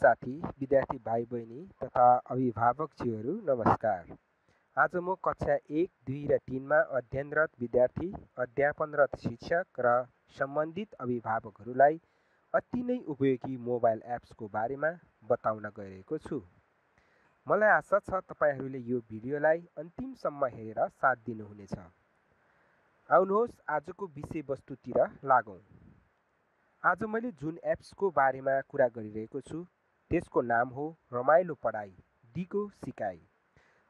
साथी विद्यार्थी भाइ बहिनी तथा अभिभावकज्यूहरू नमस्कार। आज म कक्षा एक दुई र तिनमा अध्ययनरत विद्यार्थी अध्यापनरत शिक्षक र सम्बन्धित अभिभावकहरूलाई अति नै उपयोगी मोबाइल एप्सको बारेमा बताउन गइरहेको छु। मलाई आशा छ तपाईँहरूले यो भिडियोलाई अन्तिमसम्म हेरेर साथ दिनुहुनेछ। आउनुहोस् आजको विषयवस्तुतिर लागौँ। आज मैले जुन एप्सको बारेमा कुरा गरिरहेको छु त्यसको नाम हो रमाइलो पढाइ दिगो सिकाइ।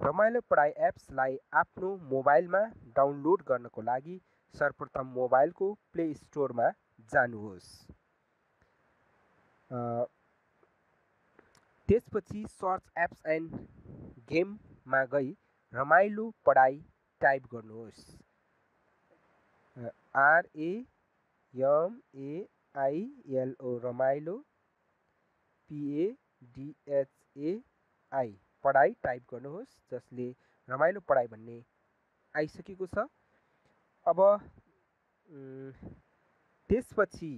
रमाइलो पढाइ एप्सलाई आफ्नो मोबाइलमा डाउनलोड गर्नको लागि सर्वप्रथम मोबाइलको प्ले स्टोरमा जानुहोस्। त्यसपछि सर्च एप्स एन्ड गेममा गई रमाइलो पढाइ टाइप गर्नुहोस्। आरएएमए आइएलओ रमाइलो पिएडिएचएआई पढाइ टाइप गर्नुहोस् जसले रमाइलो पढाइ भन्ने आइसकेको छ। अब त्यसपछि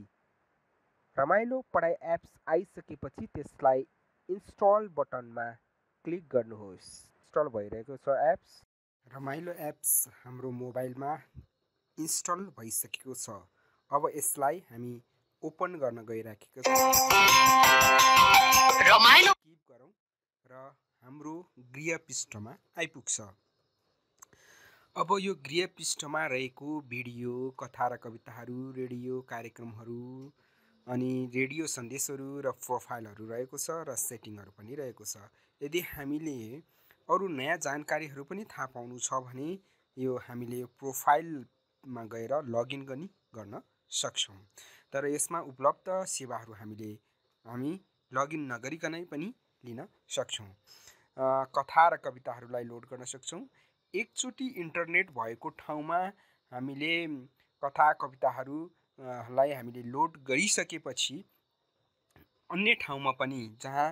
रमाइलो पढाइ एप्स आइसकेपछि त्यसलाई इन्स्टल बटनमा क्लिक गर्नुहोस्। इन्स्टल भइरहेको छ एप्स रमाइलो एप्स हाम्रो मोबाइलमा इन्स्टल भइसकेको छ। अब यसलाई हामी ओपन गर्न गइराखेको छ। गरौँ र हाम्रो गृह पृष्ठमा आइपुग्छ। अब यो गृह पृष्ठमा रहेको भिडियो कथा र कविताहरू रेडियो कार्यक्रमहरू अनि रेडियो सन्देशहरू र प्रोफाइलहरू रहेको छ र सेटिङहरू पनि रहेको छ। यदि हामीले अरू नयाँ जानकारीहरू पनि थाहा पाउनु छ भने यो हामीले प्रोफाइलमा गएर लगइन पनि गर्न सक्छौँ। तर यसमा उपलब्ध सेवाहरू हामीले हामी लगइन नगरिकनै पनि लिन सक्छौँ। कथा र कविताहरूलाई लोड गर्न सक्छौँ। एकचोटि इन्टरनेट भएको ठाउँमा हामीले कथा कविताहरूलाई हामीले लोड गरिसकेपछि अन्य ठाउँमा पनि जहाँ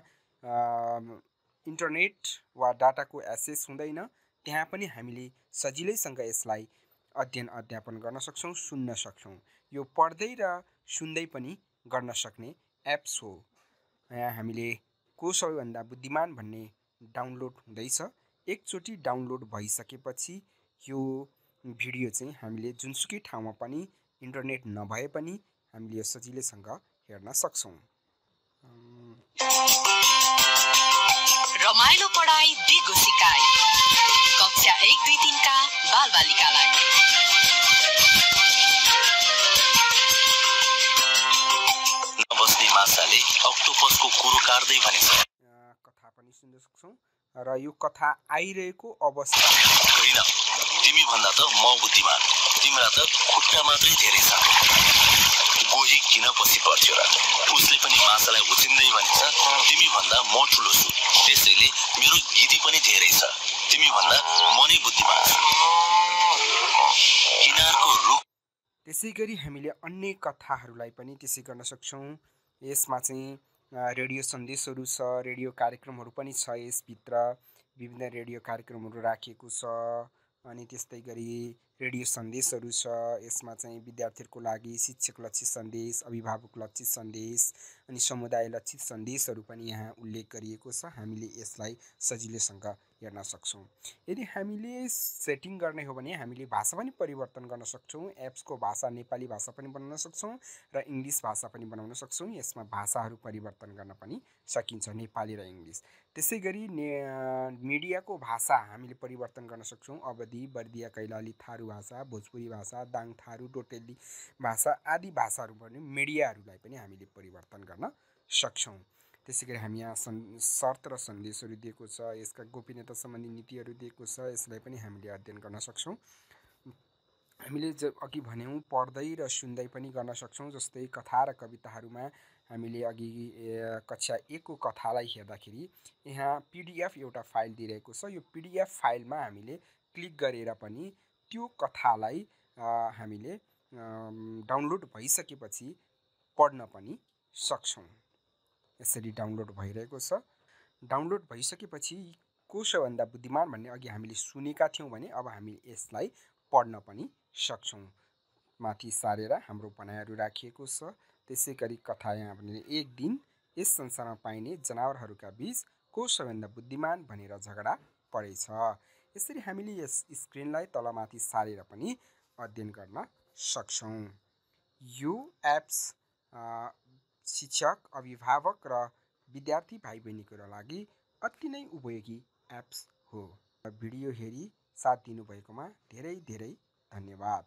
इन्टरनेट वा डाटाको एक्सेस हुँदैन त्यहाँ पनि हामीले सजिलैसँग यसलाई अध्ययन अध्यापन गर्न सक्छौँ सुन्न सक्छौँ। यो पढ्दै र सुन्दै पनि गर्न सक्ने एप्स हो। यहाँ हामीले को सबैभन्दा बुद्धिमान भन्ने डाउनलोड हुँदैछ। एकचोटि डाउनलोड भइसकेपछि यो भिडियो चाहिँ हामीले जुनसुकै ठाउँमा पनि इन्टरनेट नभए पनि हामीले यो सजिलैसँग हेर्न सक्छौँ। रमाइलो पढाइ दिगो सिकाइ। कक्षा एक दुई तिनका बालबालिकालाई माछाले अक्टोपसको कुरो काट्दै भनेछ कथा पनि सुन्न सक्छौँ र यो कथा आइरहेको अवस्था। होइन तिमी भन्दा त म बुद्धिमान। तिम्रा त खुट्टा मात्रै धेरै छ। गोही किन पछि पर्थ्यो र? उसले पनि माछालाई उछिन्दै भनेछ तिमी भन्दा म ठुलो छु। त्यसैले मेरो गिदी पनि धेरै छ। तिमी भन्दा म नै बुद्धिमान छु। किनारको रुख त्यसै गरी हामीले अन्य कथाहरूलाई पनि त्यसै गर्न सक्छौँ। यसमा चाहिँ रेडियो सन्देशहरू छ रेडियो कार्यक्रमहरू पनि छ यसभित्र। विभिन्न रेडियो कार्यक्रमहरू राखिएको छ अनि त्यस्तै गरी रेडियो सन्देशहरू छ। यसमा चाहिँ विद्यार्थीहरूको लागि शिक्षक लक्षित सन्देश अभिभावक लक्षित सन्देश अनि समुदाय लक्षित सन्देशहरू पनि यहाँ उल्लेख गरिएको छ। हामीले यसलाई सजिलैसँग हेर्न सक्छौँ। यदि हामीले सेटिङ गर्ने हो भने हामीले भाषा पनि परिवर्तन गर्न सक्छौँ। एप्सको भाषा नेपाली भाषा पनि बनाउन सक्छौँ र इङ्ग्लिस भाषा पनि बनाउन सक्छौँ। यसमा भाषाहरू परिवर्तन गर्न पनि सकिन्छ नेपाली र इङ्ग्लिस। त्यसै गरी ने मिडियाको भाषा हामीले परिवर्तन गर्न सक्छौँ। अवधि बर्दिया कैलाली थारू भाषा भोजपुरी भाषा दाङ थारू टोटेली भाषा आदि भाषाहरू पनि मिडियाहरूलाई पनि हामीले परिवर्तन गर्न सक्छौँ। त्यसै गरी हामी यहाँ सन् शर्त र सन्देशहरू दिएको छ यसका गोपनीयता सम्बन्धी नीतिहरू दिएको छ यसलाई पनि हामीले अध्ययन गर्न सक्छौँ। हामीले ज अघि भन्यौँ पढ्दै र सुन्दै पनि गर्न सक्छौँ जस्तै कथा र कविताहरूमा हामीले अघि कक्षा एकको कथालाई हेर्दाखेरि यहाँ पिडिएफ एउटा फाइल दिइरहेको छ। यो पिडिएफ फाइलमा हामीले क्लिक गरेर पनि त्यो कथालाई हामीले डाउनलोड भइसकेपछि पढ्न पनि सक्छौँ। यसरी डाउनलोड भइरहेको छ। डाउनलोड भइसकेपछि को सबभन्दा बुद्धिमान भन्ने अघि हामीले सुनेका थियौँ भने अब हामी यसलाई पढ्न पनि सक्छौँ। माथि सारेर हाम्रो भनाइहरू राखिएको छ। त्यसै गरी कथा यहाँ भने एक दिन यस संसारमा पाइने जनावरहरूका बिच को सबैभन्दा बुद्धिमान भनेर झगडा परेछ। यसरी हामीले यस स्क्रिनलाई तलमाथि सारेर पनि अध्ययन गर्न सक्छौँ। यो एप्स शिक्षक अभिभावक र विद्यार्थी भाइ बहिनीको लागि अति नै उपयोगी एप्स हो। भिडियो हेरी साथ दिनुभएकोमा धेरै धेरै धन्यवाद।